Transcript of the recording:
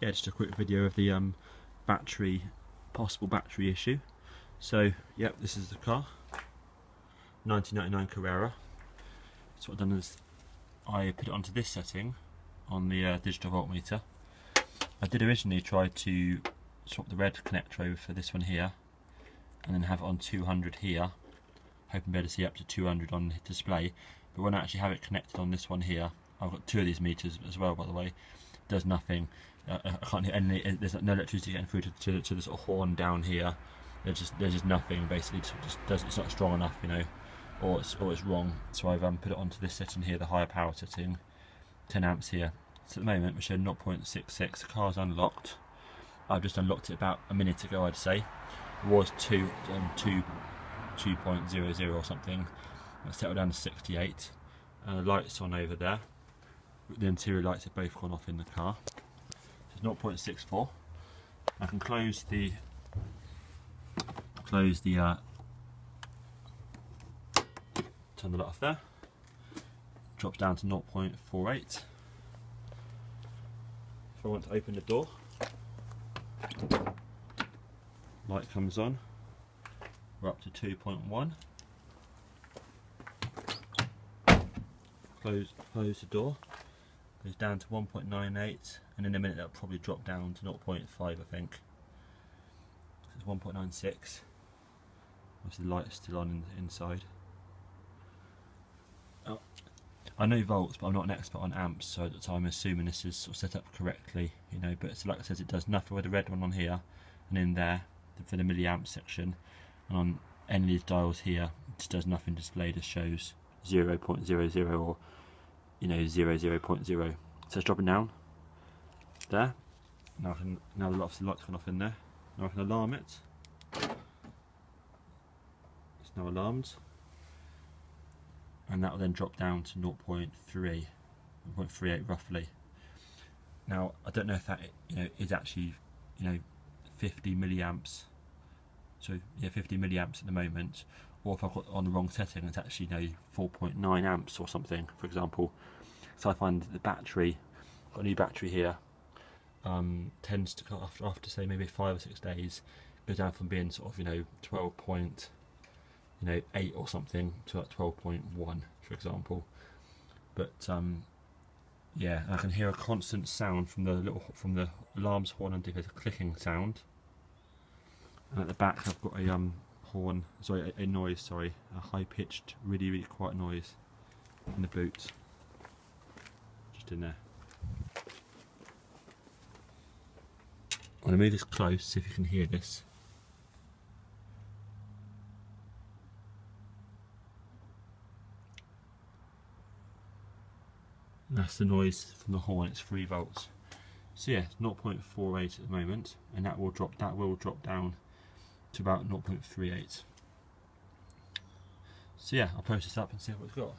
yeah, just a quick video of the um, battery, possible battery issue. So, yep, this is the car, 1999 Carrera. So what I've done is I put it onto this setting on the uh, digital voltmeter. I did originally try to swap the red connector over for this one here, and then have it on 200 here, hoping to be able to see up to 200 on display. But when I actually have it connected on this one here, I've got two of these meters as well, by the way. Does nothing. Uh, I can't hear any. There's no electricity getting through to, to, to the sort of horn down here. There's just there's just nothing basically. It just does it's not strong enough, you know, or it's or it's wrong. So I've um, put it onto this setting here, the higher power setting, 10 amps here. So at the moment we're showing 0.66. The car's unlocked. I've just unlocked it about a minute ago, I'd say. It was two um, two 2.00 or something. I settled down to 68. Uh, the lights on over there. The interior lights have both gone off in the car. It's 0.64. I can close the close the uh, turn the light off there. Drops down to 0.48. If I want to open the door, light comes on. We're up to 2.1. Close, close the door. Goes down to 1.98, and in a minute that'll probably drop down to 0.5, I think. It's 1.96. Obviously the light is still on in, inside. Oh. I know volts, but I'm not an expert on amps, so, so I'm assuming this is sort of set up correctly, you know. But it's like I said, it does nothing with the red one on here and in there for the milliamp section, and on any of these dials here, it just does nothing. Display just shows 0.00 or you know 0, 0.0. So it's dropping down there. Now I can now the lights gone off in there. Now I can alarm it. It's now alarmed and that will then drop down to 0.3, 0.38 roughly. Now I don't know if that you know is actually you know 50 milliamps, so yeah 50 milliamps at the moment, if I've got on the wrong setting, it's actually you know 4.9 amps or something, for example. So I find the battery, got a new battery here, um, tends to after after say maybe five or six days, go down from being sort of you know 12 point you know 8 or something to like 12.1 for example but um, yeah I can hear a constant sound from the little from the alarms horn indicator clicking sound and at the back I've got a um, horn sorry a, a noise sorry a high-pitched really really quiet noise in the boot just in there. I'm going to move this close see if you can hear this. That's the noise from the horn it's 3 volts. So yeah 0.48 at the moment and that will drop that will drop down to about 0.38 so yeah I'll post this up and see what it's got